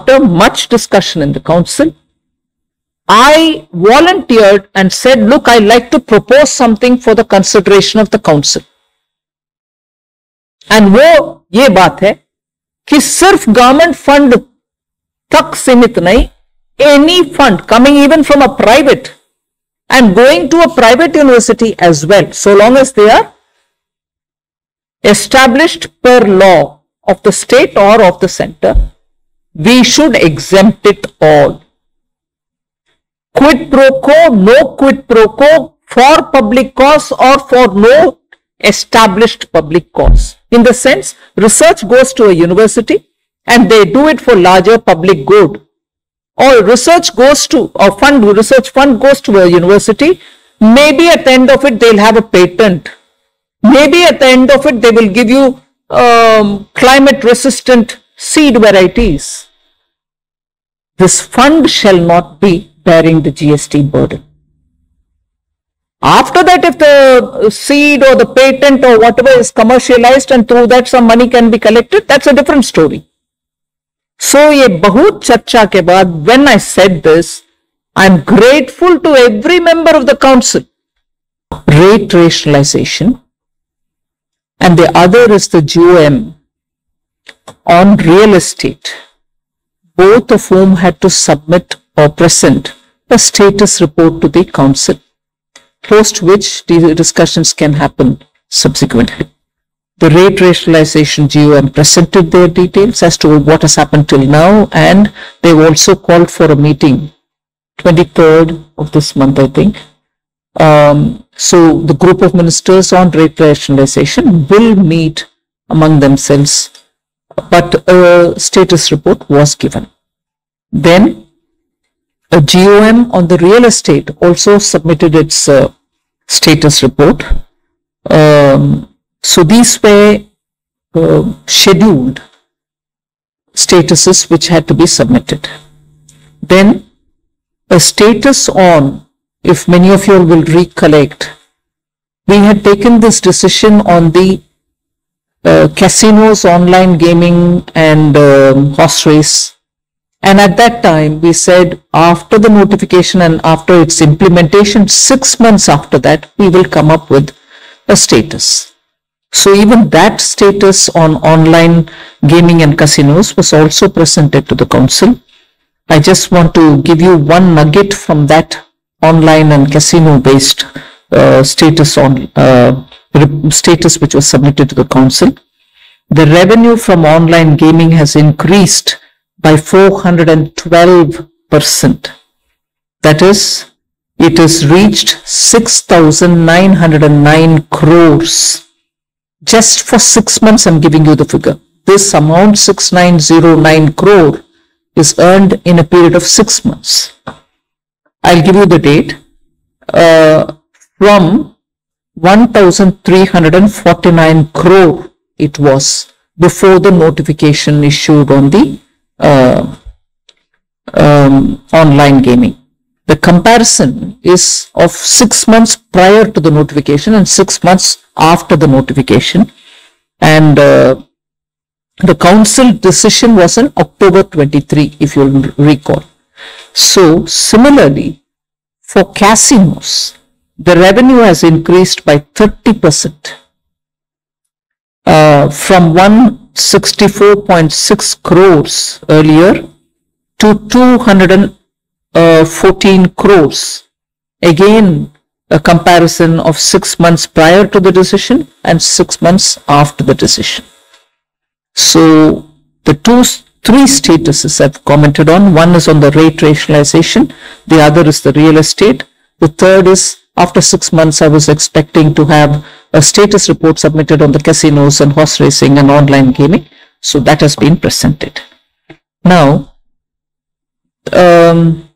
after much discussion in the council, I volunteered and said, look, I like to propose something for the consideration of the council. And वो ये बात है कि सिर्फ government fund तक सीमित नहीं any fund coming even from a private and going to a private university as well, so long as they are established per law of the state or of the center, we should exempt it all. Quid pro quo, no quid pro quo for public cause or for no established public cause. In the sense, research goes to a university and they do it for larger public good or research goes to or fund research fund goes to a university maybe at the end of it they'll have a patent maybe at the end of it they will give you um, climate resistant seed varieties, this fund shall not be bearing the GST burden. After that, if the seed or the patent or whatever is commercialized and through that some money can be collected, that's a different story. So, ye bahut charcha ke baad, when I said this, I am grateful to every member of the council. Rate rationalization and the other is the GOM on real estate, both of whom had to submit or present a status report to the council, post which the discussions can happen subsequently. The rate rationalization GOM presented their details as to what has happened till now and they've also called for a meeting 23rd of this month, I think. Um, so the group of ministers on rate rationalization will meet among themselves, but a status report was given. Then a GOM on the real estate also submitted its uh, status report. Um, so these were uh, scheduled statuses which had to be submitted. Then a status on, if many of you will recollect, we had taken this decision on the uh, casinos, online gaming and um, horse race. And at that time, we said after the notification and after its implementation, six months after that, we will come up with a status. So even that status on online gaming and casinos was also presented to the council. I just want to give you one nugget from that online and casino based uh, status on uh, status which was submitted to the council. The revenue from online gaming has increased by 412%. That is, it has reached 6,909 crores just for six months, I'm giving you the figure. This amount, 6909 crore, is earned in a period of six months. I'll give you the date. Uh, from 1349 crore it was before the notification issued on the uh, um, online gaming. The comparison is of six months prior to the notification and six months after the notification. And uh, the council decision was in October 23, if you'll recall. So, similarly, for casinos, the revenue has increased by 30% uh, from 164.6 crores earlier to 200 uh, 14 crores. Again, a comparison of six months prior to the decision and six months after the decision. So the two, three statuses I've commented on. One is on the rate rationalization. The other is the real estate. The third is after six months, I was expecting to have a status report submitted on the casinos and horse racing and online gaming. So that has been presented. Now, um,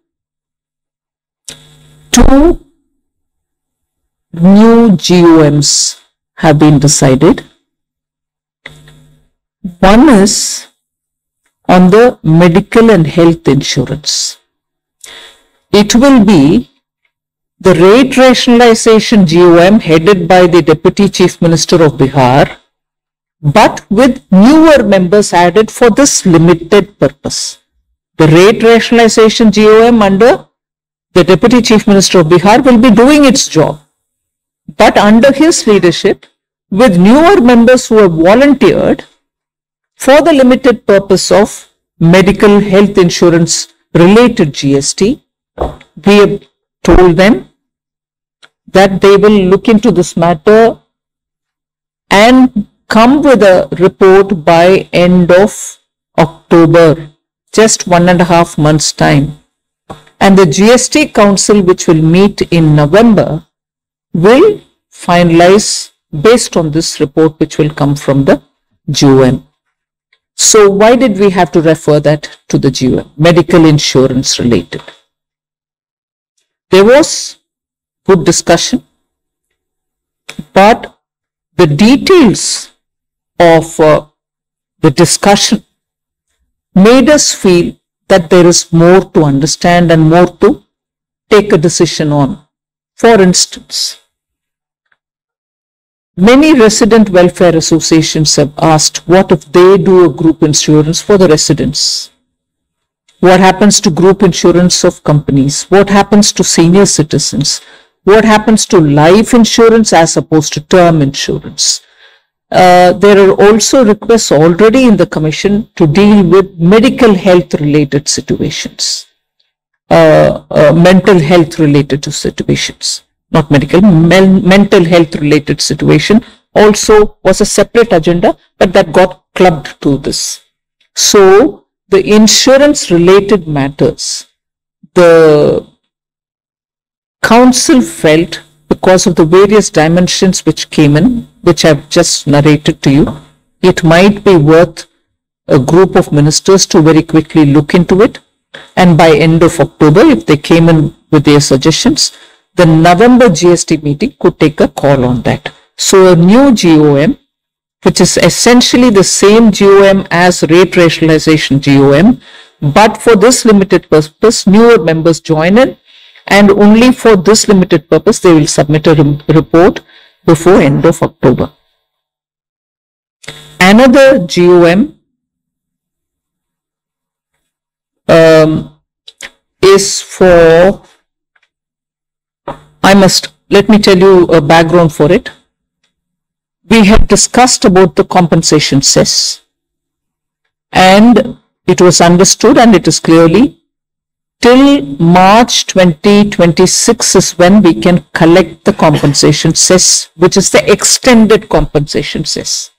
two new GOMs have been decided. One is on the medical and health insurance. It will be the rate rationalization GOM headed by the Deputy Chief Minister of Bihar, but with newer members added for this limited purpose. the rate rationalization GOM under the Deputy Chief Minister of Bihar will be doing its job. But under his leadership, with newer members who have volunteered for the limited purpose of medical health insurance related GST, we told them that they will look into this matter and come with a report by end of October, just one and a half months time. And the GST Council, which will meet in November, will finalize based on this report, which will come from the GOM. So why did we have to refer that to the GOM? Medical insurance related. There was good discussion, but the details of uh, the discussion made us feel that there is more to understand and more to take a decision on. For instance, many resident welfare associations have asked what if they do a group insurance for the residents? What happens to group insurance of companies? What happens to senior citizens? What happens to life insurance as opposed to term insurance? Uh, there are also requests already in the commission to deal with medical health related situations, uh, uh, mental health related to situations, not medical, mental health related situation also was a separate agenda, but that got clubbed to this. So the insurance related matters, the council felt because of the various dimensions which came in, which I've just narrated to you, it might be worth a group of ministers to very quickly look into it. And by end of October, if they came in with their suggestions, the November GST meeting could take a call on that. So a new GOM, which is essentially the same GOM as rate rationalization GOM, but for this limited purpose, newer members join in and only for this limited purpose they will submit a report before end of October. Another GOM um, is for, I must, let me tell you a background for it. We had discussed about the compensation cess and it was understood and it is clearly till March 2026 is when we can collect the compensation cess, which is the extended compensation cess.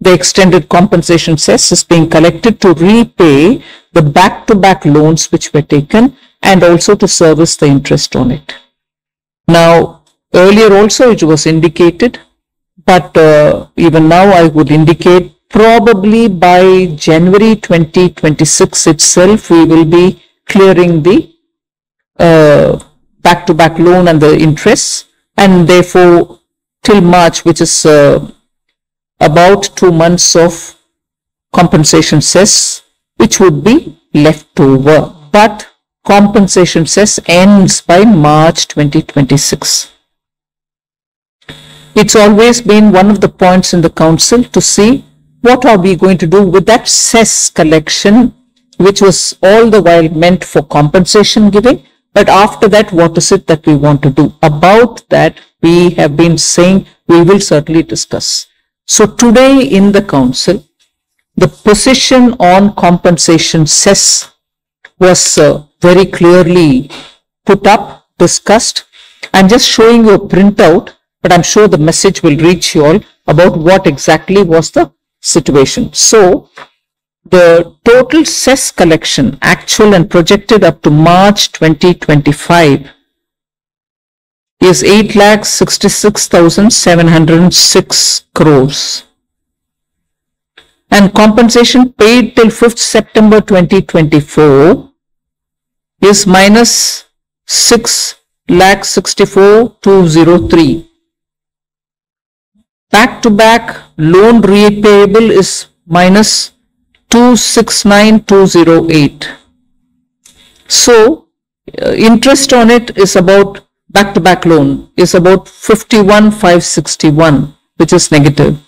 The extended compensation cess is being collected to repay the back-to-back -back loans which were taken and also to service the interest on it. Now, earlier also it was indicated, but uh, even now I would indicate probably by January 2026 itself, we will be clearing the uh, back-to-back loan and the interest and therefore till March which is uh, about two months of compensation cess which would be left over but compensation cess ends by March 2026. It's always been one of the points in the council to see what are we going to do with that cess collection which was all the while meant for compensation giving. But after that, what is it that we want to do? About that, we have been saying we will certainly discuss. So today in the council, the position on compensation cess was uh, very clearly put up, discussed. I'm just showing you a printout, but I'm sure the message will reach you all about what exactly was the situation. So the total cess collection actual and projected up to March 2025 is 8,66,706 crores and compensation paid till 5th September 2024 is minus 6 lakh 64,203. Back to back loan repayable is minus 269208. So, uh, interest on it is about back-to-back loan is about 51561 which is negative.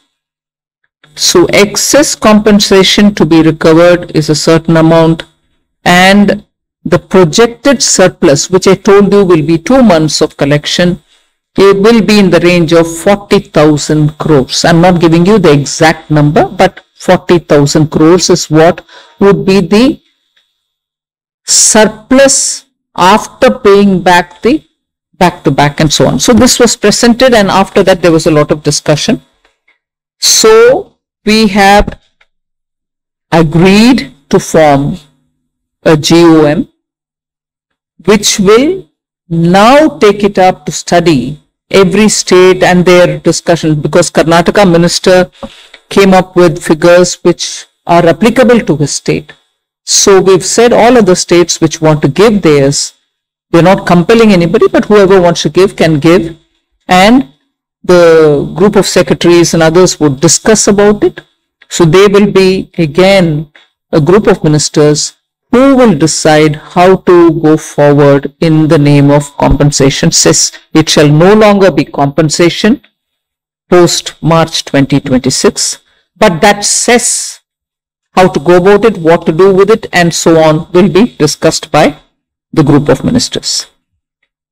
So excess compensation to be recovered is a certain amount and the projected surplus, which I told you will be two months of collection, it will be in the range of 40,000 crores. I'm not giving you the exact number, but 40,000 crores is what would be the surplus after paying back the back to back and so on. So this was presented and after that there was a lot of discussion. So we have agreed to form a GOM which will now take it up to study every state and their discussion because Karnataka minister came up with figures which are applicable to his state. So we've said all other states which want to give theirs, we're not compelling anybody, but whoever wants to give can give. And the group of secretaries and others would discuss about it. So they will be again a group of ministers who will decide how to go forward in the name of compensation. Cess it shall no longer be compensation post March 2026, but that cess how to go about it, what to do with it, and so on will be discussed by the group of ministers.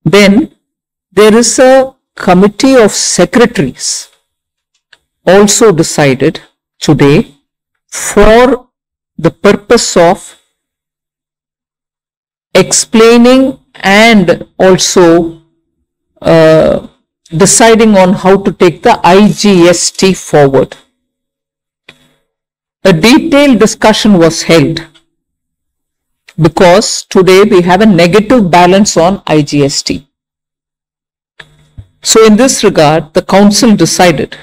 Then there is a committee of secretaries also decided today for the purpose of explaining and also uh, deciding on how to take the IGST forward. A detailed discussion was held because today we have a negative balance on IGST. So in this regard, the council decided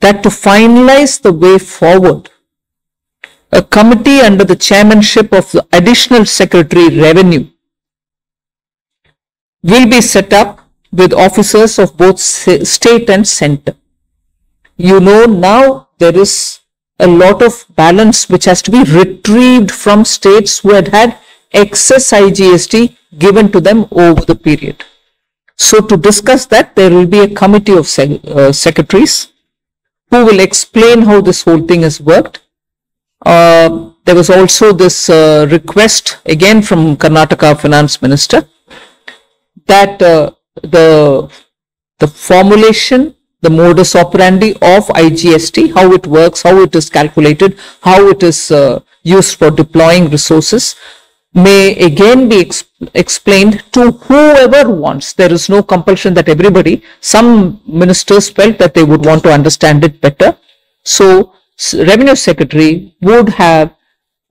that to finalize the way forward, a committee under the chairmanship of the additional secretary revenue will be set up with officers of both state and center. You know now there is a lot of balance which has to be retrieved from states who had had excess IGST given to them over the period. So to discuss that, there will be a committee of sec uh, secretaries who will explain how this whole thing has worked. Uh, there was also this uh, request again from Karnataka finance minister that uh, the the formulation the modus operandi of IGST, how it works, how it is calculated, how it is uh, used for deploying resources may again be exp- explained to whoever wants. There is no compulsion that everybody, some ministers felt that they would want to understand it better. So revenue secretary would have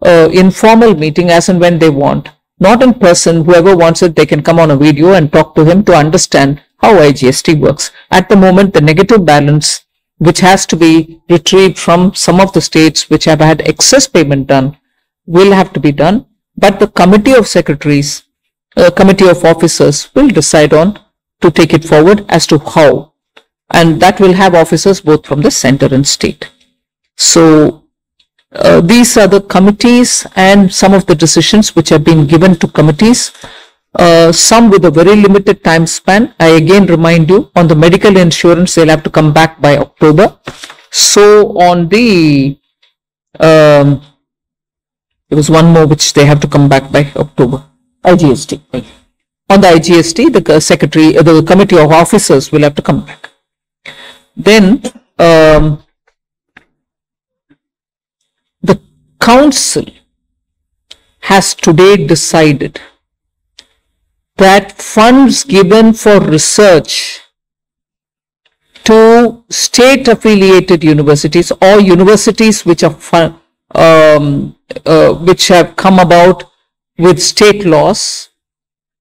a informal meeting as and when they want, not in person. Whoever wants it, they can come on a video and talk to him to understand how IGST works. At the moment, the negative balance, which has to be retrieved from some of the states which have had excess payment done, will have to be done. But the committee of secretaries, uh, committee of officers will decide on to take it forward as to how. And that will have officers both from the center and state. So uh, these are the committees and some of the decisions which have been given to committees uh, some with a very limited time span. I again remind you on the medical insurance, they'll have to come back by October. So on the, um, there was one more which they have to come back by October. IGST. On the IGST, the secretary, uh, the committee of officers will have to come back. Then, um, the council has today decided. That funds given for research to state affiliated universities or universities which are um, uh, which have come about with state laws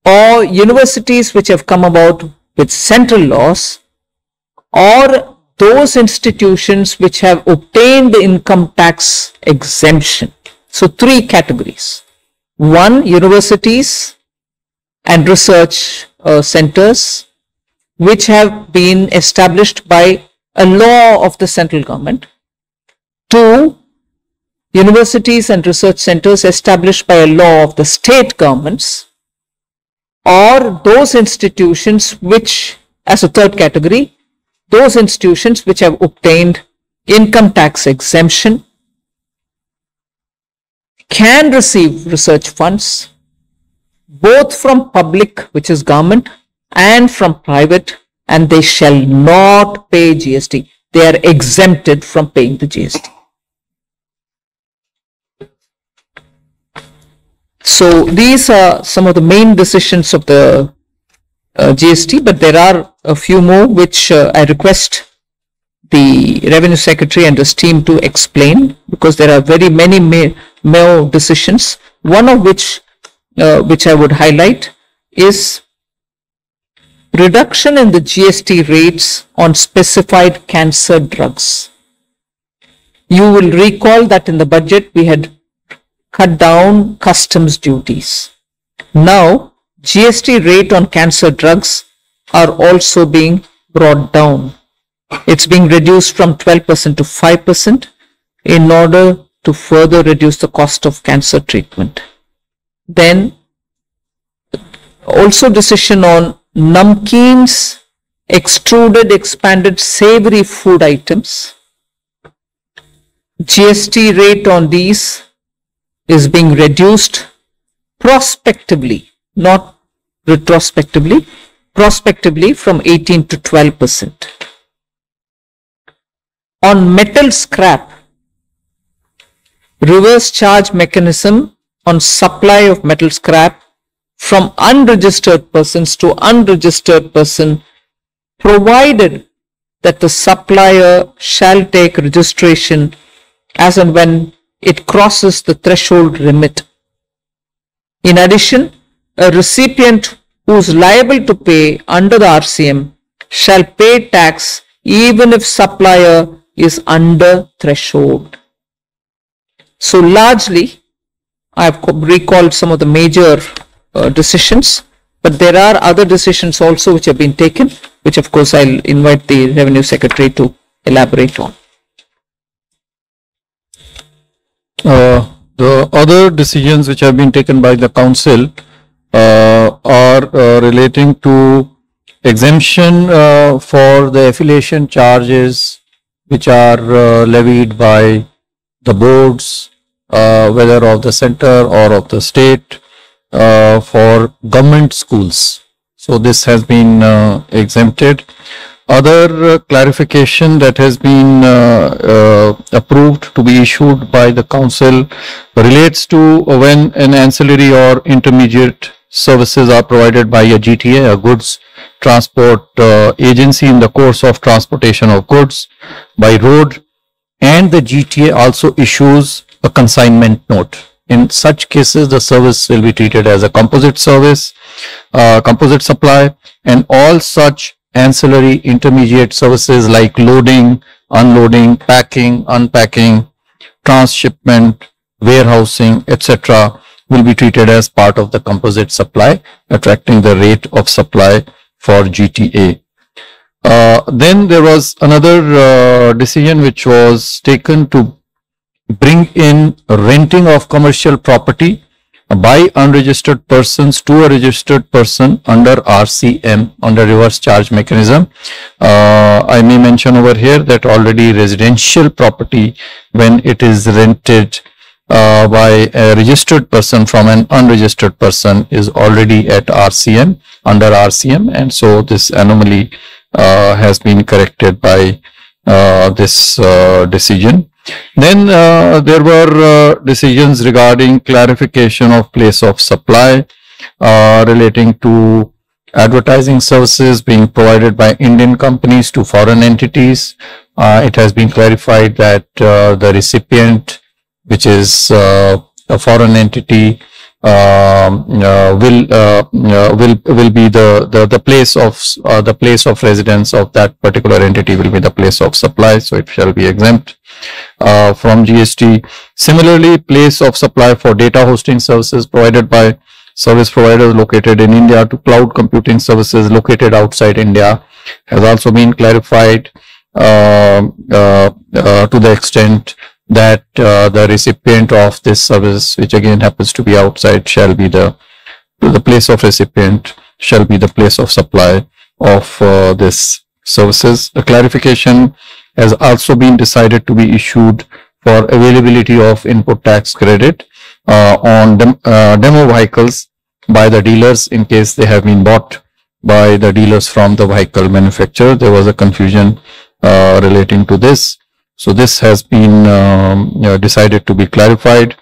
or universities which have come about with central laws or those institutions which have obtained the income tax exemption. So three categories. One, universities and research uh, centers which have been established by a law of the central government. Two, universities and research centers established by a law of the state governments or those institutions which, as a third category, those institutions which have obtained income tax exemption can receive research funds both from public, which is government, and from private, and they shall not pay GST. They are exempted from paying the GST. So these are some of the main decisions of the uh, GST, but there are a few more which uh, I request the Revenue Secretary and his team to explain because there are very many more decisions. One of which, uh, which I would highlight, is reduction in the GST rates on specified cancer drugs. You will recall that in the budget we had cut down customs duties. Now, GST rate on cancer drugs are also being brought down. It's being reduced from 12% to 5% in order to further reduce the cost of cancer treatment. Then also decision on namkeens, extruded expanded savory food items. GST rate on these is being reduced prospectively, not retrospectively, prospectively from 18 to 12 percent. On metal scrap, reverse charge mechanism on supply of metal scrap from unregistered persons to unregistered person provided that the supplier shall take registration as and when it crosses the threshold limit. In addition, a recipient who is liable to pay under the RCM shall pay tax even if supplier is under threshold. So largely, I've recalled some of the major uh, decisions, but there are other decisions also which have been taken, which of course I'll invite the Revenue Secretary to elaborate on. Uh, the other decisions which have been taken by the council are uh, relating to exemption uh, for the affiliation charges which are uh, levied by the boards, uh, whether of the center or of the state, for government schools. So this has been exempted. Other uh, clarification that has been uh, uh, approved to be issued by the council relates to when an ancillary or intermediate services are provided by a GTA, a goods transport uh, agency in the course of transportation of goods by road and the GTA also issues a consignment note. In such cases, the service will be treated as a composite service, uh, composite supply and all such ancillary intermediate services like loading, unloading, packing, unpacking, transshipment, warehousing, etc. will be treated as part of the composite supply, attracting the rate of supply for GTA. Uh, then there was another uh, decision which was taken to bring in renting of commercial property by unregistered persons to a registered person under RCM, under reverse charge mechanism. Uh, I may mention over here that already residential property, when it is rented uh, by a registered person from an unregistered person is already at RCM, under RCM. And so this anomaly uh, has been corrected by uh, this uh, decision. Then uh, there were uh, decisions regarding clarification of place of supply uh, relating to advertising services being provided by Indian companies to foreign entities. Uh, it has been clarified that uh, the recipient, which is uh, a foreign entity, will will will be the the, the place of the place of residence of that particular entity will be the place of supply, so it shall be exempt uh, from GST. Similarly, place of supply for data hosting services provided by service providers located in India to cloud computing services located outside India has also been clarified uh, uh, uh to the extent that uh, the recipient of this service, which again happens to be outside, shall be the the place of recipient shall be the place of supply of uh, this services. A clarification has also been decided to be issued for availability of input tax credit uh, on dem- uh, demo vehicles by the dealers in case they have been bought by the dealers from the vehicle manufacturer. There was a confusion uh, relating to this. So this has been um, decided to be clarified.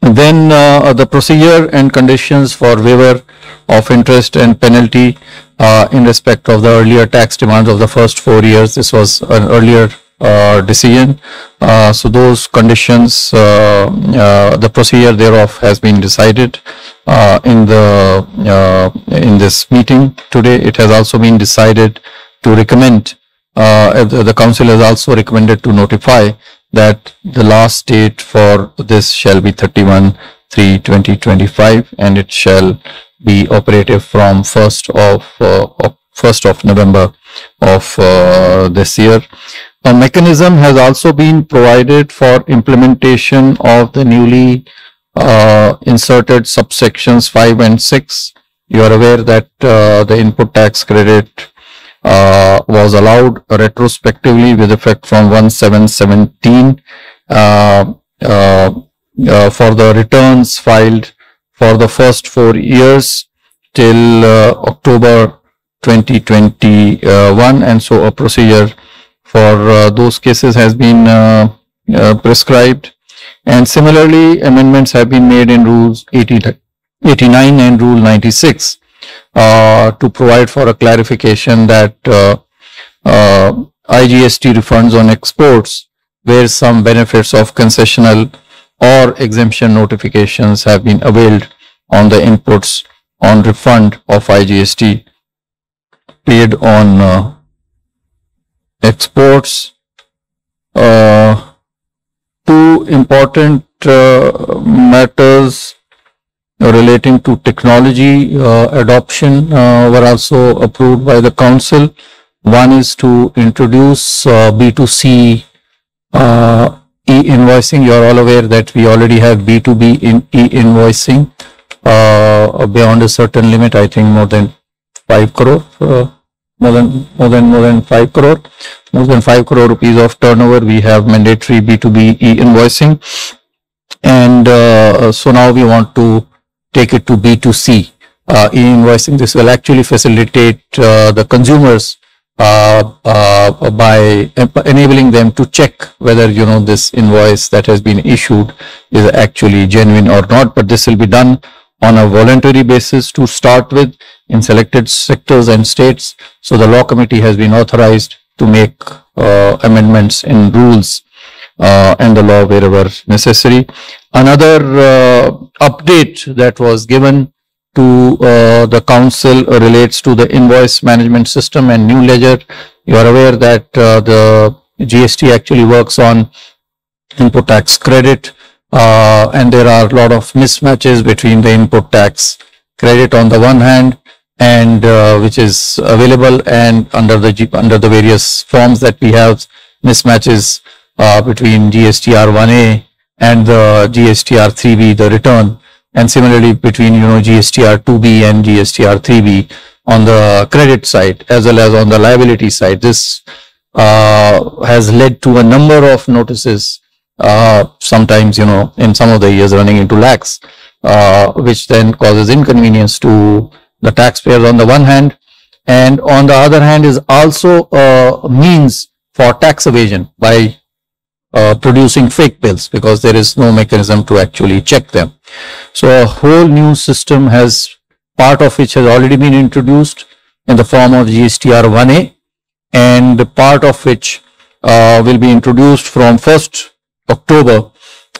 Then uh, the procedure and conditions for waiver of interest and penalty uh, in respect of the earlier tax demands of the first four years. This was an earlier uh, decision. Uh, so those conditions, uh, uh, the procedure thereof has been decided in the in this meeting today. It has also been decided to recommend. Uh, the, council has also recommended to notify that the last date for this shall be 31 3 2025 and it shall be operative from 1st of, uh, of 1st of November of uh, this year. A mechanism has also been provided for implementation of the newly uh, inserted subsections 5 and 6. You are aware that uh, the input tax credit uh, was allowed retrospectively with effect from 1717 uh, uh, uh, for the returns filed for the first four years till uh, October 2021 and so a procedure for uh, those cases has been prescribed. And similarly amendments have been made in rules 80, 89 and rule 96 uh, to provide for a clarification that uh, uh, IGST refunds on exports where some benefits of concessional or exemption notifications have been availed on the inputs on refund of IGST paid on uh, exports. Uh, two important uh, matters relating to technology uh, adoption uh, were also approved by the council. One is to introduce uh, B2C uh, e-invoicing. You are all aware that we already have B2B in e-invoicing beyond a certain limit. I think more than five crore, more than more than more than five crore, more than five crore rupees of turnover. We have mandatory B2B e-invoicing, and uh, so now we want to take it to B2C uh, e-invoicing. This will actually facilitate uh, the consumers uh, uh, by enabling them to check whether you know this invoice that has been issued is actually genuine or not. But this will be done on a voluntary basis to start with in selected sectors and states. So the law committee has been authorized to make uh, amendments in rules uh, and the law wherever necessary. Another uh, update that was given to uh, the council relates to the invoice management system and new ledger. You are aware that uh, the GST actually works on input tax credit uh, and there are a lot of mismatches between the input tax credit on the one hand and uh, which is available and under the G- under the various forms that we have mismatches uh, between GSTR 1A and the GSTR 3B the return and similarly between you know GSTR 2B and GSTR 3B on the credit side as well as on the liability side. This uh, has led to a number of notices uh, sometimes you know in some of the years running into lakhs uh, which then causes inconvenience to the taxpayers on the one hand and on the other hand is also a means for tax evasion by uh, producing fake bills because there is no mechanism to actually check them. So a whole new system has part of which has already been introduced in the form of GSTR 1A and part of which uh, will be introduced from 1st October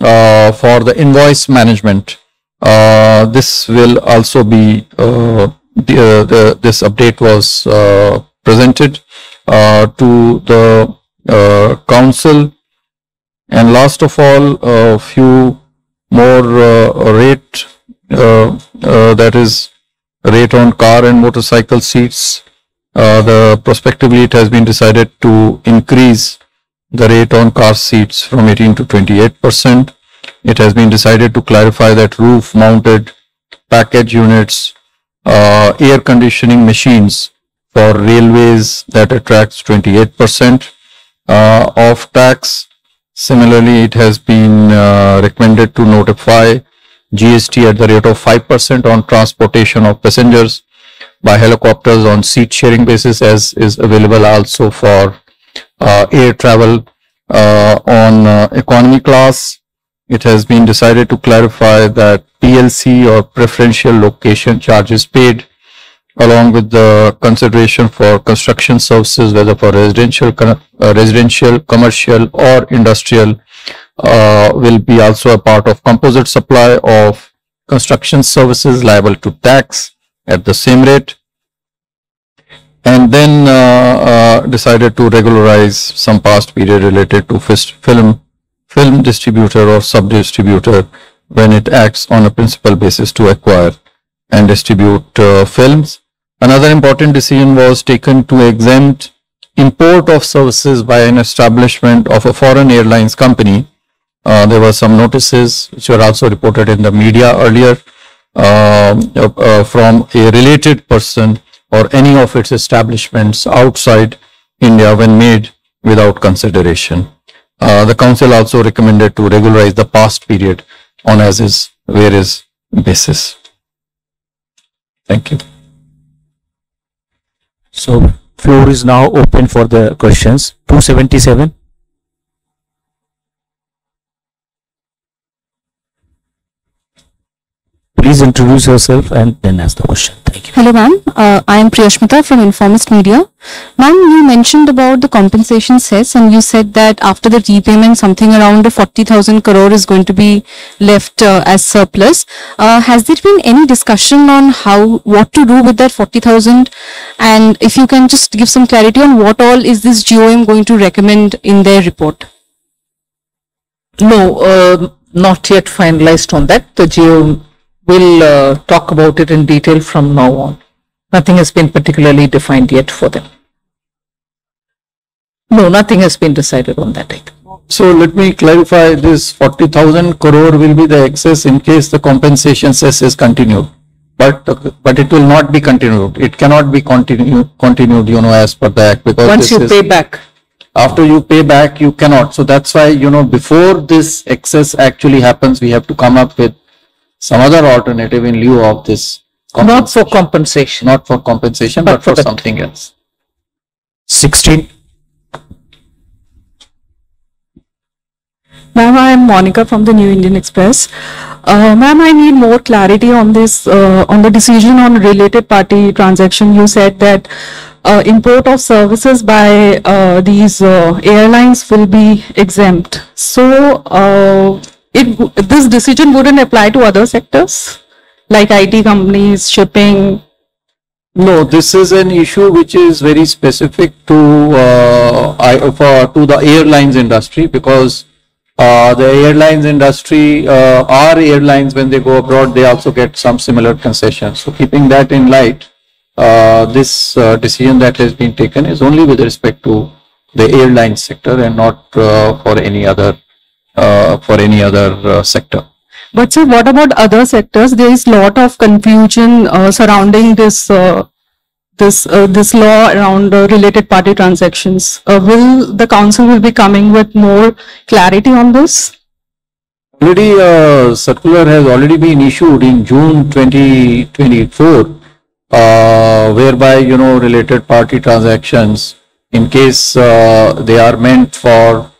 uh, for the invoice management. Uh, this will also be uh, the, uh, the this update was uh, presented to the council and last of all, a few more uh, rate uh, uh, that is rate on car and motorcycle seats. The prospectively it has been decided to increase the rate on car seats from 18 to 28 percent. It has been decided to clarify that roof mounted package units, uh, air conditioning machines for railways that attracts 28 percent uh, of tax Similarly, it has been uh, recommended to notify GST at the rate of 5% on transportation of passengers by helicopters on seat sharing basis as is available also for uh, air travel uh, on uh, economy class. It has been decided to clarify that PLC or preferential location charges paid along with the consideration for construction services, whether for residential, uh, residential, commercial or industrial, uh, will be also a part of composite supply of construction services liable to tax at the same rate. And then uh, uh, decided to regularize some past period related to film, film distributor or sub-distributor when it acts on a principal basis to acquire and distribute uh, films. Another important decision was taken to exempt import of services by an establishment of a foreign airlines company. Uh, there were some notices which were also reported in the media earlier um, uh, uh, from a related person or any of its establishments outside India when made without consideration. Uh, the council also recommended to regularize the past period on as is, where is basis. Thank you. So floor is now open for the questions. 277. Please introduce yourself and then ask the question. Thank you. Hello, ma'am. Uh, I am Priyashmita from Informist Media. Ma'am, you mentioned about the compensation cess and you said that after the repayment, something around 40,000 crore is going to be left uh, as surplus. Uh, has there been any discussion on how, what to do with that 40,000? And if you can just give some clarity on what all is this GOM going to recommend in their report? No, uh, not yet finalized on that. The GO will uh, talk about it in detail from now on. Nothing has been particularly defined yet for them. No, nothing has been decided on that. either. So let me clarify this forty thousand crore will be the excess in case the compensation cess is continued. But, but it will not be continued. It cannot be continued, continued, you know, as per the act because Once you is- pay back, after you pay back, you cannot. So that's why, you know, before this excess actually happens, we have to come up with some other alternative in lieu of this. not for compensation. compensation. Not for compensation, But but for for something else. 16. Ma'am, I am Monica from the New Indian Express. Uh, ma'am, I need more clarity on this, uh, on the decision on related party transaction. You said that uh, import of services by uh, these uh, airlines will be exempt. So, uh, it, this decision wouldn't apply to other sectors like IT companies, shipping. No, this is an issue which is very specific to, uh, I, for, to the airlines industry because, uh, the airlines industry, uh, our airlines, when they go abroad, they also get some similar concessions. So keeping that in light, uh, this, uh, decision that has been taken is only with respect to the airline sector and not, uh, for any other, for any other, uh, sector. But sir, what about other sectors? There is lot of confusion uh, surrounding this uh, this uh, this law around uh, related party transactions. Uh, will the council will be coming with more clarity on this? Already, uh, circular has already been issued in June 2024, uh, whereby, you know, related party transactions, in case, uh, they are meant for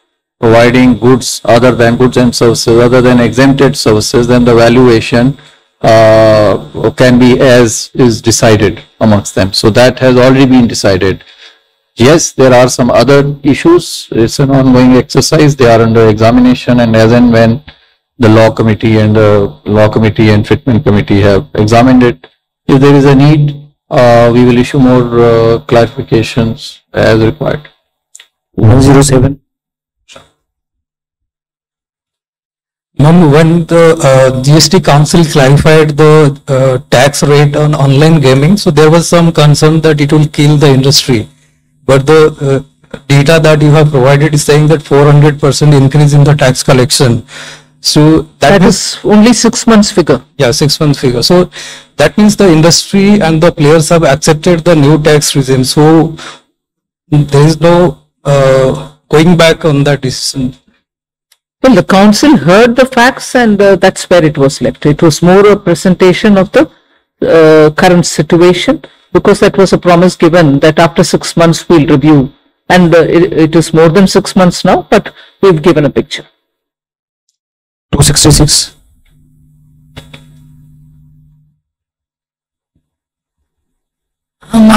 providing goods other than goods and services, other than exempted services, then the valuation, uh, can be as is decided amongst them. So that has already been decided. Yes, there are some other issues. It's an ongoing exercise. They are under examination and as and when the law committee and the law committee and fitment committee have examined it, if there is a need, uh, we will issue more uh, clarifications as required. 107. Ma'am, when the uh, GST Council clarified the uh, tax rate on online gaming, so there was some concern that it will kill the industry. But the uh, data that you have provided is saying that 400% increase in the tax collection. So that, That is only six months figure. yeah, six months figure. So that means the industry and the players have accepted the new tax regime. So there is no uh, going back on that decision. Well, the council heard the facts and uh, that's where it was left. It was more a presentation of the uh, current situation because that was a promise given that after six months we'll review. And uh, it, it is more than six months now, but we've given a picture. 266.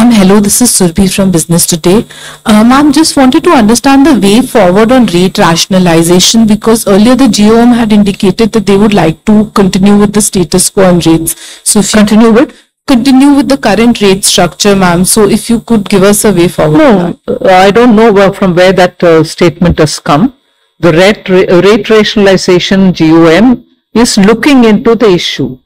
Ma'am, hello, this is Surbhi from Business Today. Uh, Ma'am, just wanted to understand the way forward on rate rationalization because earlier the GOM had indicated that they would like to continue with the status quo on rates. So if you Continue with? continue with the current rate structure, ma'am, so if you could give us a way forward. No, uh, I don't know from where that uh, statement has come. The rate, rate rationalization GOM is looking into the issue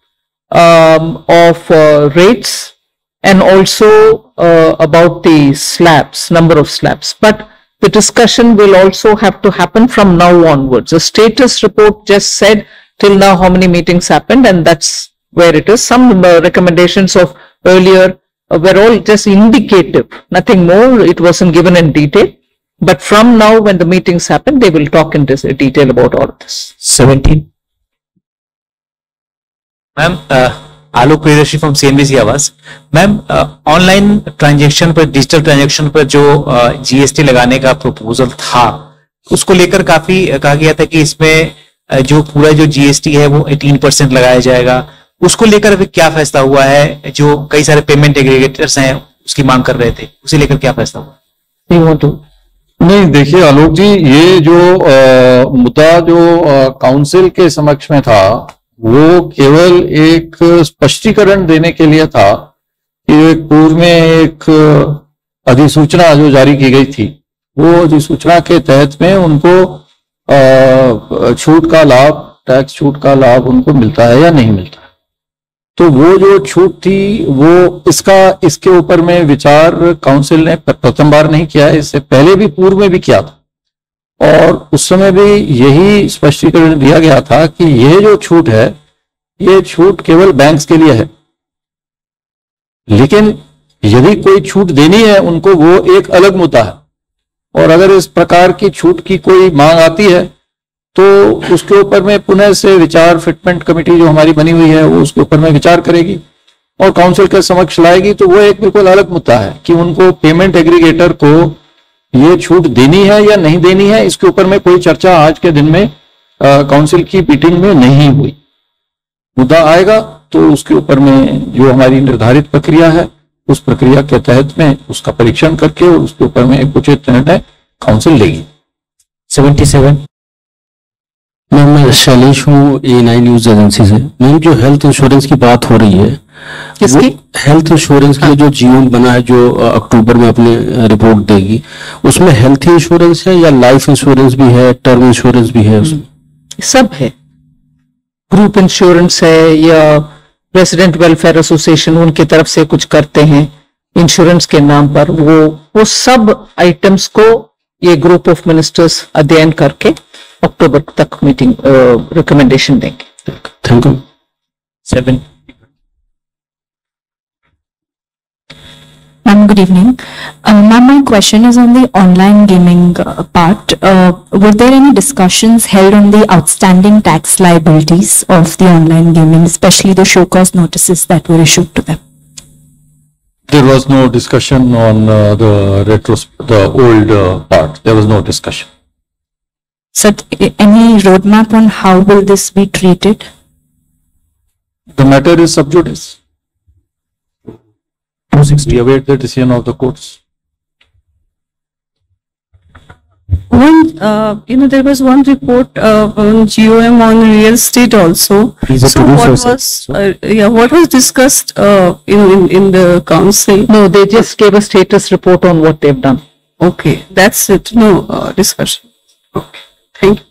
um, of uh, rates and also uh, about the slabs, number of slabs. But the discussion will also have to happen from now onwards. The status report just said till now how many meetings happened and that's where it is. Some uh, recommendations of earlier uh, were all just indicative, nothing more. It wasn't given in detail. But from now, when the meetings happen, they will talk in this, detail about all of this. 17. Ma'am Alok Priyadarshi from CNBC Awaaz ma'am online transaction पर digital transaction पर जो GST लगाने का proposal था उसको लेकर काफ़ी कहा गया था कि इसमें जो पूरा जो जीएसटी है वो 18 परसेंट लगाया जाएगा। उसको लेकर अभी क्या फैसला हुआ है? जो कई सारे पेमेंट एग्रीगेटर्स हैं उसकी मांग कर रहे थे उसे लेकर क्या फैसला हुआ? नहीं देखिए आलोक जी ये जो मुद्दा जो काउंसिल के समक्ष में था वो केवल एक स्पष्टीकरण देने के लिए था कि पूर्व में एक अधिसूचना जो जारी की गई थी, वो अधिसूचना के तहत में उनको छूट का लाभ, टैक्स छूट का लाभ उनको मिलता है या नहीं मिलता तो वो जो छूट थी, वो इसका, इसके ऊपर में विचार काउंसिल ने प्रथम बार नहीं किया है, इससे पहले भी पूर्व में भी किया था। और उस समय भी यही स्पष्टीकरण दिया गया था कि यह जो छूट है, ये छूट केवल बैंक्स के लिए है। लेकिन यदि कोई छूट देनी है, उनको वो एक अलग मुद्दा है। और अगर इस प्रकार की छूट की कोई मांग आती है तो उसके ऊपर में पुनः से विचार फिटमेंट कमेटी जो हमारी बनी हुई है, वो उसके ऊपर में विचार करेगी और काउंसिल के समक्ष लाएगी तो वो एक बिल्कुल अलग मुद्दा है कि उनको पेमेंट एग्रीगेटर को ये छूट देनी है या नहीं देनी है, इसके ऊपर में कोई चर्चा आज के दिन में काउंसिल की मीटिंग में नहीं हुई मुद्दा आएगा तो उसके ऊपर में जो हमारी निर्धारित प्रक्रिया है, उस प्रक्रिया के तहत में उसका परीक्षण करके और उसके ऊपर में एक उचित निर्णय काउंसिल लेगी 77. मैम मैं शैलेश हूँ ए नाइन न्यूज़ एजेंसी से। मैम जो हेल्थ इंश्योरेंस की बात हो रही है किसकी? हेल्थ इंश्योरेंस की जो जीवन बना है जो अक्टूबर में अपने रिपोर्ट देगी उसमें हेल्थ इंश्योरेंस है या लाइफ इंश्योरेंस भी है टर्म इंश्योरेंस भी है उसमें? सब है। ग्रुप इंश्योरेंस है या रेसिडेंट वेलफेयर एसोसिएशन उनकी तरफ़ से कुछ करते हैं इंश्योरेंस के नाम पर वो वो सब आइटम्स को ये ग्रुप ऑफ़ मिनिस्टर्स अध्ययन करके अक्टूबर तक मीटिंग रिकमेंडेशन देंगे thank you seven Ma'am, good evening. Uh, Ma'am, my question is on the online gaming uh, part. Uh, Were there any discussions held on the outstanding tax liabilities of the online gaming, especially the show cause notices that were issued to them? There was no discussion on uh, the retros, the old uh, part. There was no discussion. So, any roadmap on how will this be treated? The matter is sub judice. We await the decision of the courts. One, uh, you know, there was one report uh, on GOM on real estate also. Please So what was, uh, yeah, what was discussed uh, in, in in the council? No, they just gave a status report on what they've done. Okay, that's it. No uh, discussion. Okay, thank you.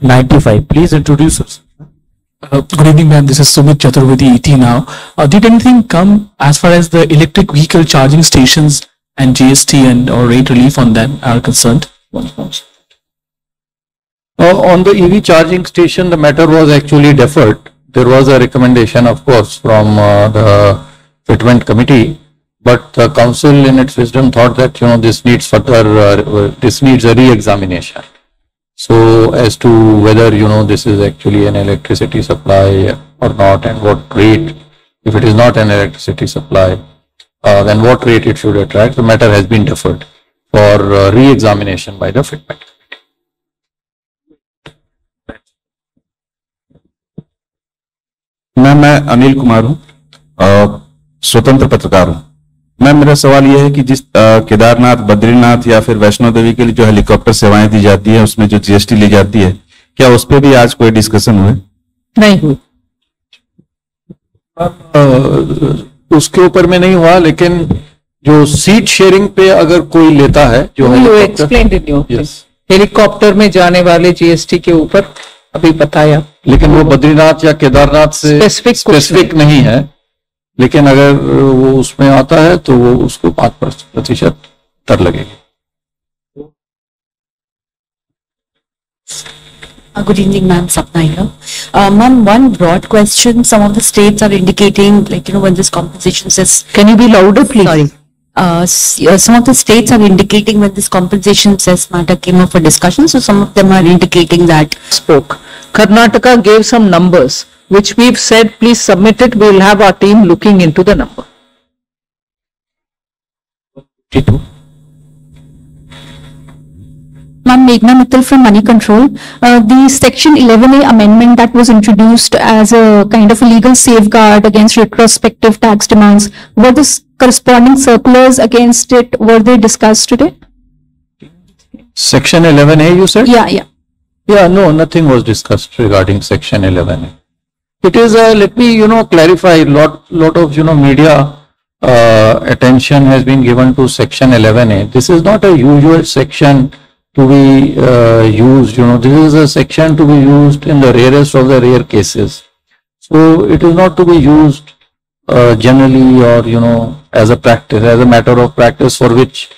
95. Please introduce yourself. Uh, Good evening, ma'am. This is Sumit Chaturvedi, ET now. Uh, Did anything come as far as the electric vehicle charging stations and GST and or rate relief on them are concerned? Uh, on the EV charging station, the matter was actually deferred. There was a recommendation, of course, from uh, the fitment committee, but the council in its wisdom thought that, you know, this needs further, uh, this needs a re-examination. So as to whether, you know, this is actually an electricity supply or not and what rate, if it is not an electricity supply, uh, then what rate it should attract, the matter has been deferred for uh, re-examination by the FITMET. Ma'am मैं अनिल कुमार हूँ अ, स्वतंत्र पत्रकार हूँ ma'am मेरा सवाल यह है कि जिस केदारनाथ बद्रीनाथ या फिर वैष्णो देवी के लिए जो हेलीकॉप्टर सेवाएँ दी जाती है उसमें जो जीएसटी ली जाती है क्या उस पर भी आज कोई डिस्कशन हुए? नहीं हुई। उसके ऊपर में नहीं हुआ लेकिन जो सीट शेयरिंग पे अगर कोई लेता है जो हेलीकॉप्टर-. में जाने वाले जीएसटी के ऊपर अभी बताया। लेकिन वो बद्रीनाथ या केदारनाथ से कुछ स्पेसिफिक नहीं है। लेकिन अगर वो उसमें आता है तो वो उसको पाँच प्रतिशत दर लगेगी। Good evening ma'am Sapna hero ma'am one broad question some of the states are indicating like you know when this compensation cess can you be louder please sorry some of the states are indicating when this compensation cess matter came up for discussion so some of them are indicating that spoke Karnataka gave some numbers which we've said, please submit it. We'll have our team looking into the number. Ma'am, Meghna Mittal from Money Control. Uh, the Section 11A amendment that was introduced as a kind of a legal safeguard against retrospective tax demands, were the corresponding circulars against it, were they discussed today? Section 11A, you said? Yeah, yeah. Yeah, no, nothing was discussed regarding section 11A. It is, uh, let me, you know, clarify, lot, lot of, you know, media uh, attention has been given to section 11A. This is not a usual section to be uh, used, you know, this is a section to be used in the rarest of the rare cases. So it is not to be used uh, generally or, you know, as a practice, as a matter of practice for which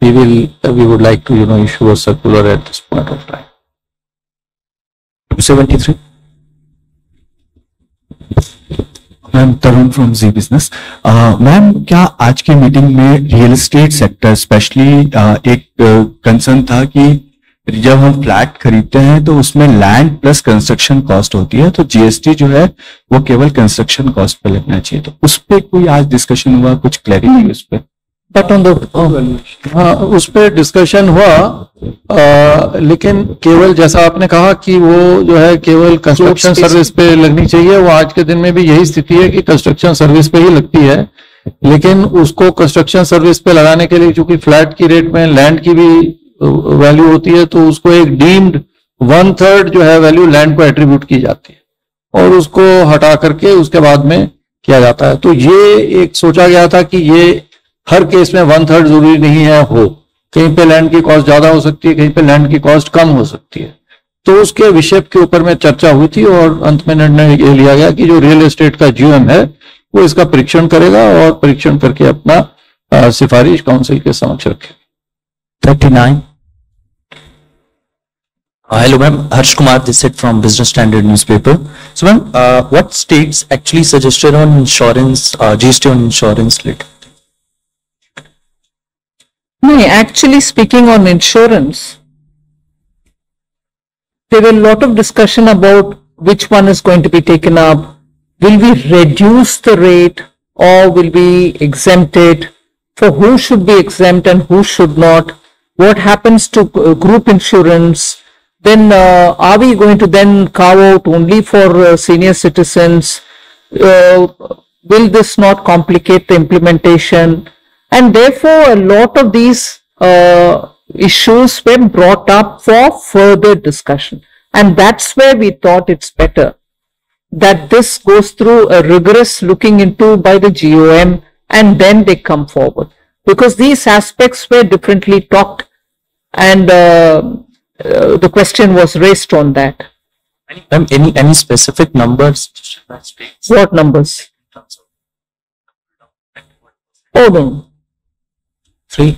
we will, we would like to, you know, issue a circular at this point of time. 273 ma'am Tarun from Zee business ma'am क्या आज की meeting में real estate sector specially एक concern था कि जब हम flat खरीदते हैं तो उसमें लैंड प्लस कंस्ट्रक्शन कॉस्ट होती है तो जीएसटी जो है वो केवल कंस्ट्रक्शन कॉस्ट पे लगना चाहिए। तो उस पर कोई आज डिस्कशन हुआ, कुछ क्लैरिटी उस पे? But on the, हाँ उस पे डिस्कशन हुआ आ, लेकिन केवल जैसा आपने कहा कि वो जो है केवल कंस्ट्रक्शन सर्विस पे लगनी चाहिए वो आज के दिन में भी यही स्थिति है कि कंस्ट्रक्शन सर्विस पे ही लगती है। लेकिन उसको कंस्ट्रक्शन सर्विस पे लगाने के लिए चूँकि फ्लैट की रेट में लैंड की भी वैल्यू होती है तो उसको एक डीम्ड वन थर्ड जो है वैल्यू लैंड को एट्रीब्यूट की जाती है और उसको हटा करके उसके बाद में किया जाता है। तो ये एक सोचा गया था कि ये हर केस में वन थर्ड ज़रूरी नहीं है हो कहीं पे लैंड की कॉस्ट ज़्यादा हो सकती है कहीं पे लैंड की कॉस्ट कम हो सकती है तो उसके विषय के ऊपर में चर्चा हुई थी और अंत में निर्णय ये लिया गया कि जो रियल एस्टेट का जीएम है वो इसका परीक्षण करेगा और परीक्षण करके अपना सिफारिश काउंसिल के समक्ष रखे 39 Uh, hello, ma'am. Harsh Kumar, this is from Business Standard newspaper. So, ma'am, uh, what states actually suggested on insurance, uh, GST? No, actually speaking on insurance, there were a lot of discussion about which one is going to be taken up. Will we reduce the rate or will we exempt it? For who should be exempt and who should not? What happens to uh, group insurance? Then uh, are we going to then carve out only for uh, senior citizens? Uh, will this not complicate the implementation? And therefore, a lot of these uh, issues were brought up for further discussion. And that's where we thought it's better that this goes through a rigorous looking into by the GOM and then they come forward. Because these aspects were differently talked and uh, uh, the question was raised on that. Any, any specific numbers? What numbers? Oh no, Three.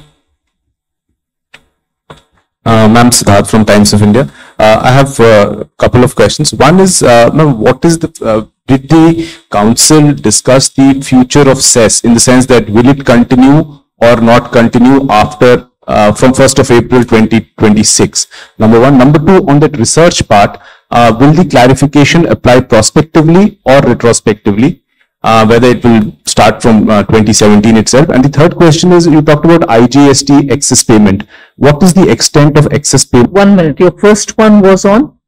Uh, Ma'am Siddharth from Times of India. Uh, I have a couple of questions. One is, uh, ma'am, what is the, uh, did the council discuss the future of cess in the sense that will it continue or not continue after uh, from 1st of April 2026? Number one. Number two, on that research part, uh, will the clarification apply prospectively or retrospectively? Uh, whether it will start from uh, 2017 itself. And the third question is, you talked about IGST excess payment. What is the extent of excess payment? One minute. Your first one was on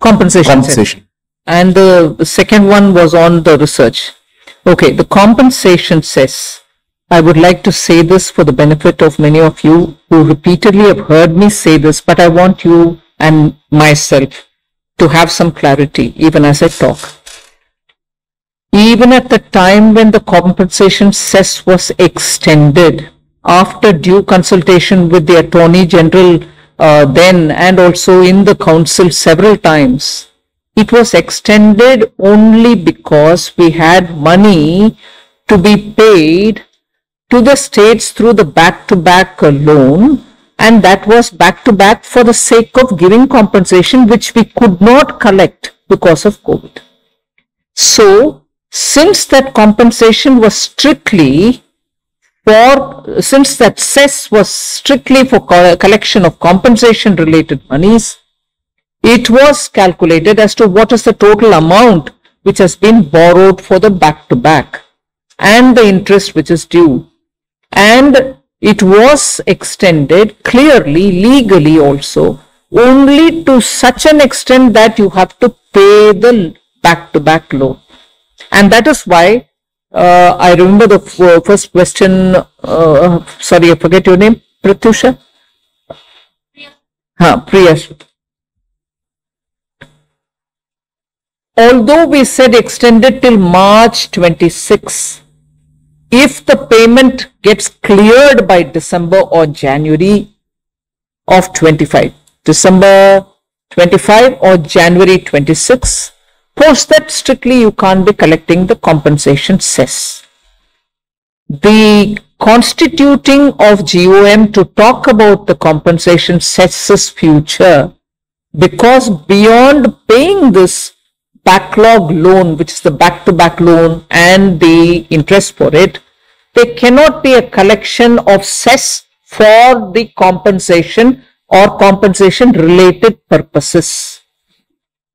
compensation. Compensation. And the, the second one was on the research. Okay, the compensation cess, I would like to say this for the benefit of many of you who repeatedly have heard me say this, but I want you and myself to have some clarity even as I talk. Even at the time when the compensation cess was extended, after due consultation with the Attorney General uh, then and also in the Council several times, it was extended only because we had money to be paid to the states through the back-to-back loan and that was back-to-back for the sake of giving compensation which we could not collect because of COVID. So, since that compensation was strictly for, since that cess was strictly for co- collection of compensation related monies, it was calculated as to what is the total amount which has been borrowed for the back-to-back and the interest which is due. And it was extended clearly, legally also, only to such an extent that you have to pay the back-to-back loan. And that is why uh, I remember the f- first question. Uh, sorry, I forget your name, Pratyusha. Huh, Priya. Although we said extended till March 26, if the payment gets cleared by December or January of 25, December 25 or January 26, post that strictly you can't be collecting the compensation cess. The constituting of GOM to talk about the compensation cess's future because beyond paying this backlog loan, which is the back-to-back loan and the interest for it, there cannot be a collection of cess for the compensation or compensation related purposes.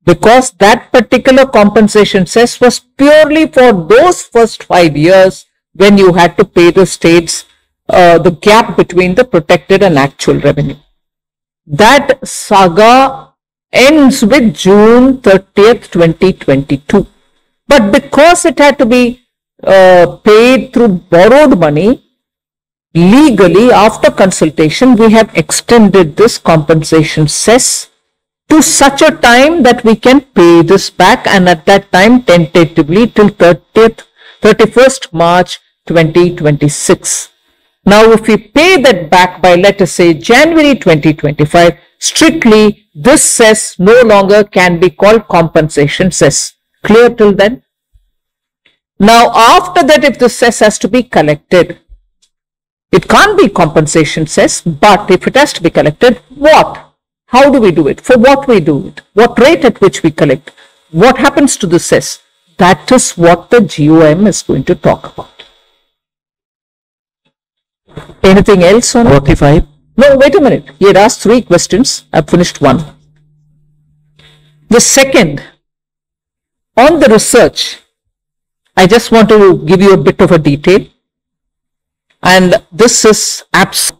Because that particular compensation cess was purely for those first five years when you had to pay the states uh, the gap between the protected and actual revenue. That saga ends with June 30th, 2022. But because it had to be uh, paid through borrowed money, legally after consultation, we have extended this compensation cess to such a time that we can pay this back and at that time tentatively till 30th, 31st March 2026. Now, if we pay that back by, let us say, January 2025, strictly this cess no longer can be called compensation cess. Clear till then? Now, after that, if the cess has to be collected, it can't be compensation cess, but if it has to be collected, what? How do we do it? For what we do it? What rate at which we collect? What happens to the cess? That is what the GOM is going to talk about. Anything else on 45. No, wait a minute. He had asked three questions. I've finished one. The second, on the research, I just want to give you a bit of a detail. And this is apps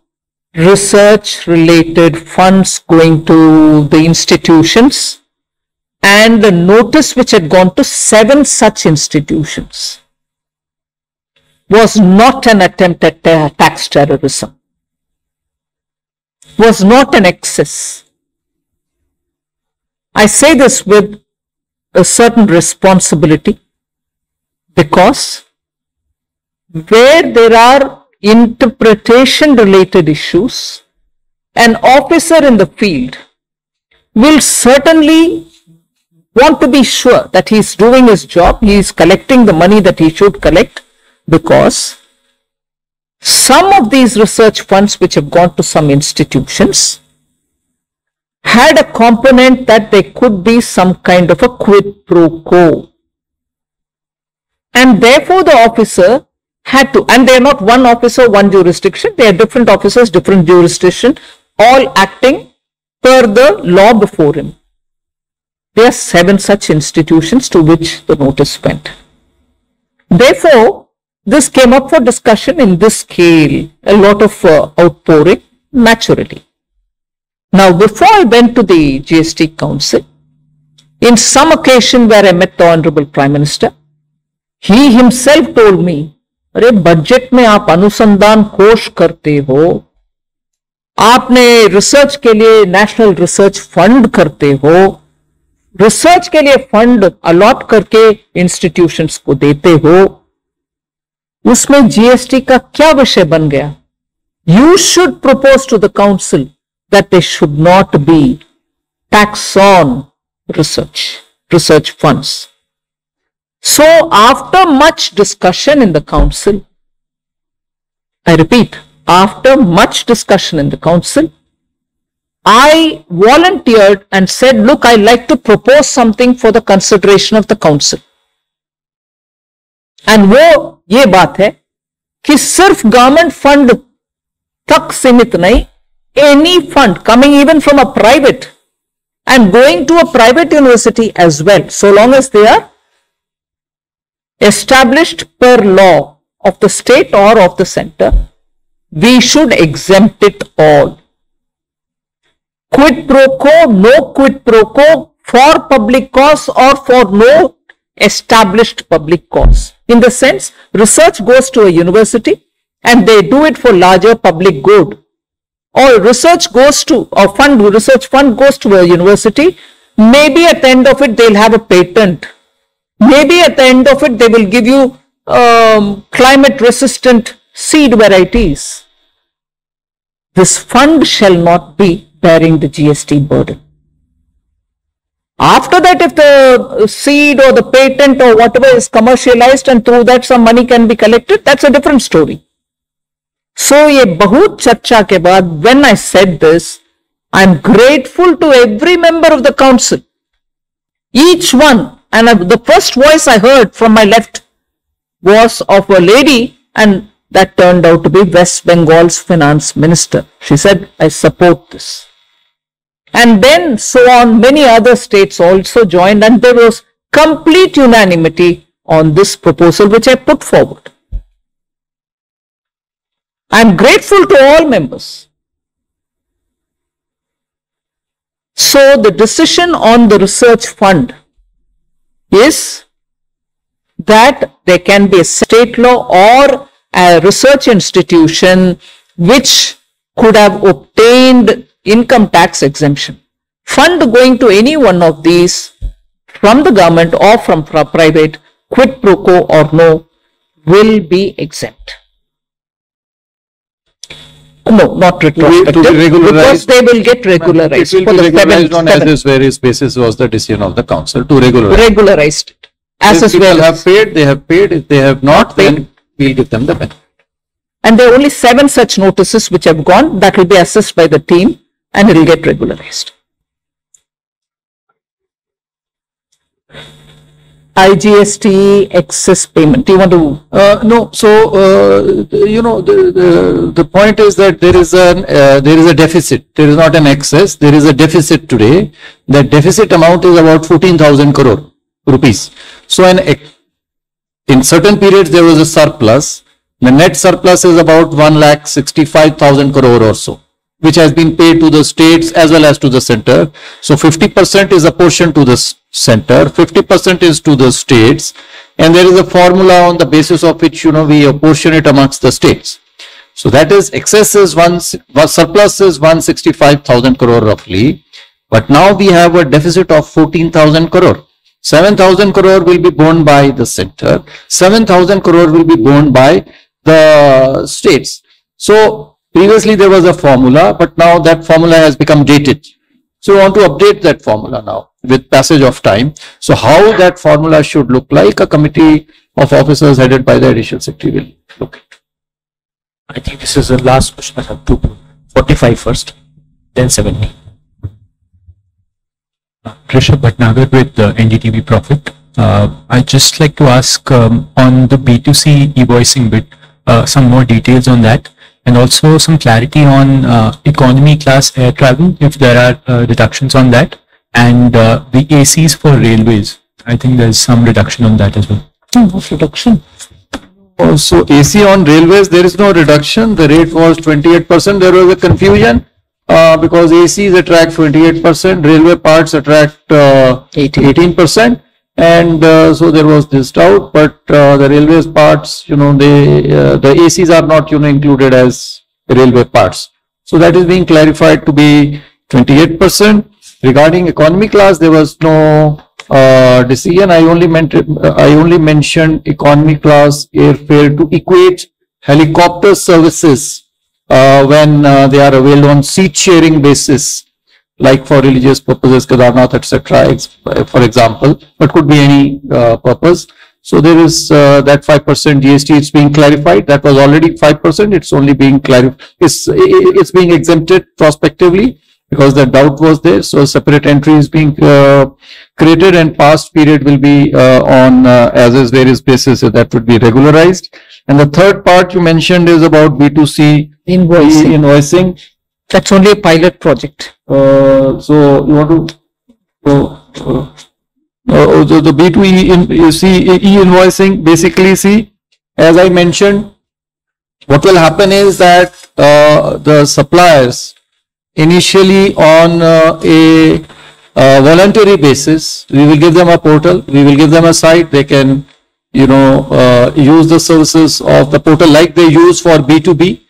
research related funds going to the institutions and the notice which had gone to seven such institutions was not an attempt at ta- tax terrorism, was not an excess. I say this with a certain responsibility because where there are interpretation related issues, an officer in the field will certainly want to be sure that he is doing his job, he is collecting the money that he should collect because some of these research funds which have gone to some institutions had a component that there could be some kind of a quid pro quo. And therefore the officer had to, and they are not one officer, one jurisdiction, they are different officers, different jurisdiction, all acting per the law before him. There are seven such institutions to which the notice went. Therefore, this came up for discussion in this scale, a lot of uh, outpouring naturally. Now, before I went to the GST Council, in some occasion where I met the Honorable Prime Minister, he himself told me, अरे budget में आप अनुसंधान कोष करते हो आपने research के लिए नेशनल रिसर्च फंड करते हो रिसर्च के लिए फंड अलॉट करके इंस्टीट्यूशंस को देते हो उसमें जीएसटी का क्या विषय बन गया you should propose to the council that they should not be tax on research, research funds. So after much discussion in the council, I repeat, after much discussion in the council, I volunteered and said, look, I like to propose something for the consideration of the council. And वो ये बात है कि सिर्फ government fund तक सीमित नहीं any fund coming even from a private and going to a private university as well, so long as they are established per law of the state or of the center, we should exempt it all. Quid pro quo, no quid pro quo for public cause or for no established public cause. In the sense, research goes to a university and they do it for larger public good or research goes to or fund research fund goes to a university maybe at the end of it they'll have a patent Maybe at the end of it, they will give you um, climate resistant seed varieties. This fund shall not be bearing the GST burden. After that, if the seed or the patent or whatever is commercialized and through that some money can be collected, that's a different story. So, ye bahut charcha ke baad, when I said this, I am grateful to every member of the council. Each one and I- the first voice I heard from my left was of a lady and that turned out to be West Bengal's finance minister. She said, I support this. And then so on, many other states also joined and there was complete unanimity on this proposal which I put forward. I am grateful to all members. So the decision on the research fund is that there can be a state law or a research institution which could have obtained income tax exemption. Fund going to any one of these from the government or from private, quid pro quo or no, will be exempt. No, not retrospective, to be regularized. because they will get regularized. It will for be the regularized on as seven, is various basis was the decision of the council to regularize. regularized it, as If as people well. have paid, they have paid. If they have not, then we'll give them the benefit. And there are only seven such notices which have gone, that will be assessed by the team and it will get regularized. IGST excess payment, do you want to? Uh, no, so, uh, you know, the, the, the point is that there is an, uh, there is a deficit. There is not an excess. There is a deficit today. That deficit amount is about 14,000 crore rupees. So an, in certain periods, there was a surplus. The net surplus is about 1 lakh 65,000 crore or so, which has been paid to the states as well as to the center. So 50% is a portion to the center, 50% is to the states, and there is a formula on the basis of which, you know, we apportion it amongst the states. So that is excess is one surplus is 165,000 crore roughly, but now we have a deficit of 14,000 crore. 7,000 crore will be borne by the center, 7,000 crore will be borne by the states. So previously there was a formula, but now that formula has become dated. So we want to update that formula now with passage of time. So how that formula should look like, a committee of officers headed by the additional secretary will look at. I think this is the last question. I have two. 45 first, then 70. Rishabh Bhatnagar with uh, NDTV Profit. Uh, I'd just like to ask um, on the B2C e-invoicing bit, uh, some more details on that, and also some clarity on uh, economy class air travel, if there are uh, reductions on that, and uh, the ACs for railways. I think there's some reduction on that as well. What reduction? Oh, So AC on railways, there is no reduction. The rate was twenty-eight percent. There was a confusion uh, because ACs attract twenty-eight percent, railway parts attract uh, eighteen percent. And uh, so there was this doubt, but uh, the railways parts, you know, they, uh, the ACs are not, you know, included as railway parts. So that is being clarified to be twenty-eight percent. Regarding economy class, there was no uh, decision. I only meant, I only mentioned economy class airfare to equate helicopter services uh, when uh, they are availed on seat sharing basis, like for religious purposes, Kedarnath, etc. For example, but could be any uh, purpose. So there is uh, that five percent GST. It's being clarified. That was already five percent. It's only being clarified. It's it's being exempted prospectively because the doubt was there. So a separate entry is being uh, created and past period will be uh, on uh, as is various basis. So that would be regularized. And the third part you mentioned is about B2C Invoicing. invoicing. That's only a pilot project. Uh, so you want to, uh, uh, uh, the, the B2E, in, you see, e-invoicing, basically see, as I mentioned, what will happen is that, uh, the suppliers initially on uh, a uh, voluntary basis, we will give them a portal, we will give them a site, they can, you know, uh, use the services of the portal like they use for B2B.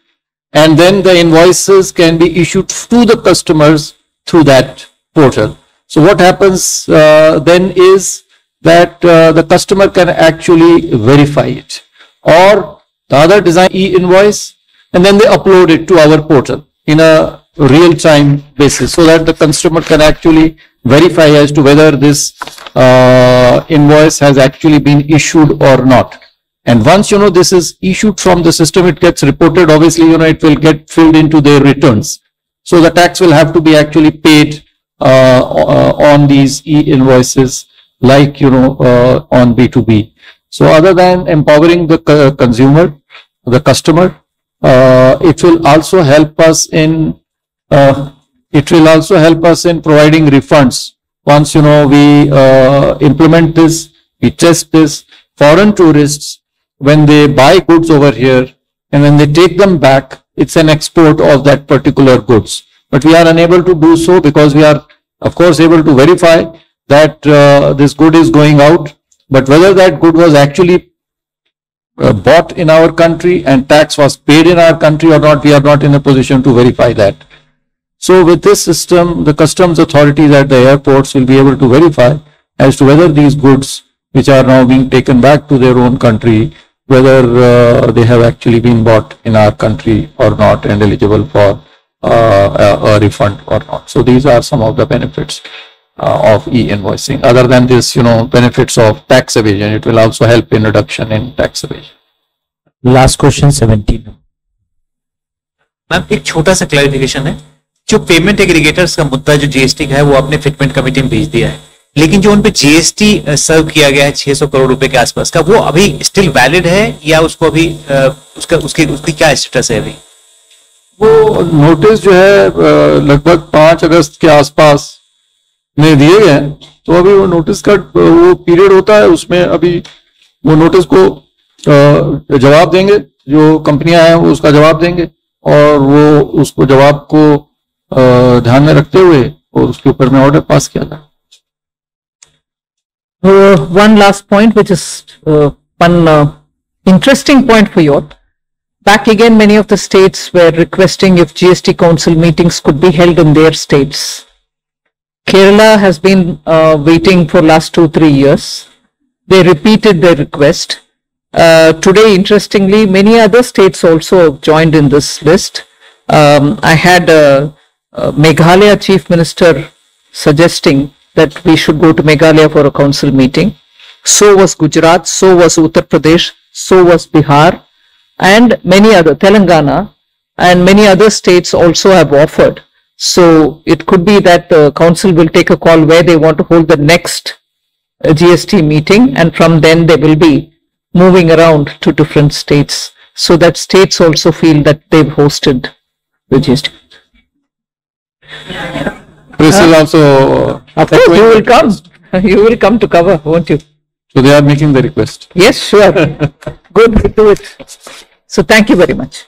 And then the invoices can be issued to the customers through that portal. So what happens uh, then is that uh, the customer can actually verify it. Or the other design e-invoice and then they upload it to our portal in a real-time basis so that the customer can actually verify as to whether this uh, invoice has actually been issued or not. And once you know this is issued from the system, it gets reported, obviously, you know, it will get filled into their returns. So the tax will have to be actually paid uh, uh, on these e-invoices like, you know, uh, on B2B. So other than empowering the consumer, the customer, uh, it will also help us in, uh, it will also help us in providing refunds. Once, you know, we uh, implement this, we test this, foreign tourists, when they buy goods over here and when they take them back, it's an export of that particular goods. But we are unable to do so because we are, of course, able to verify that uh, this good is going out. But whether that good was actually uh, bought in our country and tax was paid in our country or not, we are not in a position to verify that. So with this system, the customs authorities at the airports will be able to verify as to whether these goods which are now being taken back to their own country, whether uh, they have actually been bought in our country or not and eligible for uh, a, a refund or not. So these are some of the benefits uh, of e-invoicing. Other than this, you know, benefits of tax evasion, it will also help in reduction in tax evasion. Last question seventeen ma'am एक छोटा सा clarification है जो payment aggregators का मुद्दा जो GST का है वो आपने फिटमेंट कमेटी में भेज दिया है लेकिन जो उन पे जीएसटी सर्व किया गया है 600 करोड़ रुपए के आसपास का, वो अभी स्टिल वैलिड है या उसको अभी उसका, उसकी उसकी क्या स्टेटस है अभी? वो नोटिस जो है लगभग पाँच अगस्त के आसपास में दिए गए तो अभी वो नोटिस का वो पीरियड होता है, उसमें अभी वो नोटिस को जवाब देंगे। जो कंपनियाँ हैं, वो उसका जवाब देंगे और वो उसको जवाब को ध्यान में रखते हुए और उसके ऊपर में ऑर्डर पास किया जाए Uh, one last point, which is uh, one uh, interesting point for you. Back again, many of the states were requesting if GST Council meetings could be held in their states. Kerala has been uh, waiting for last two, three years. They repeated their request. Uh, today, interestingly, many other states also joined in this list. Um, I had uh, uh, Meghalaya Chief Minister suggesting that we should go to Meghalaya for a council meeting. So was Gujarat, so was Uttar Pradesh, so was Bihar, and many other, Telangana, and many other states also have offered. So it could be that the council will take a call where they want to hold the next uh, GST meeting, and from then they will be moving around to different states. so that states also feel that they've hosted the GST. This is also. Of course, you will come. You will come to cover, won't you? So they are making the request. Yes, sure. Good, we do it. So thank you very much.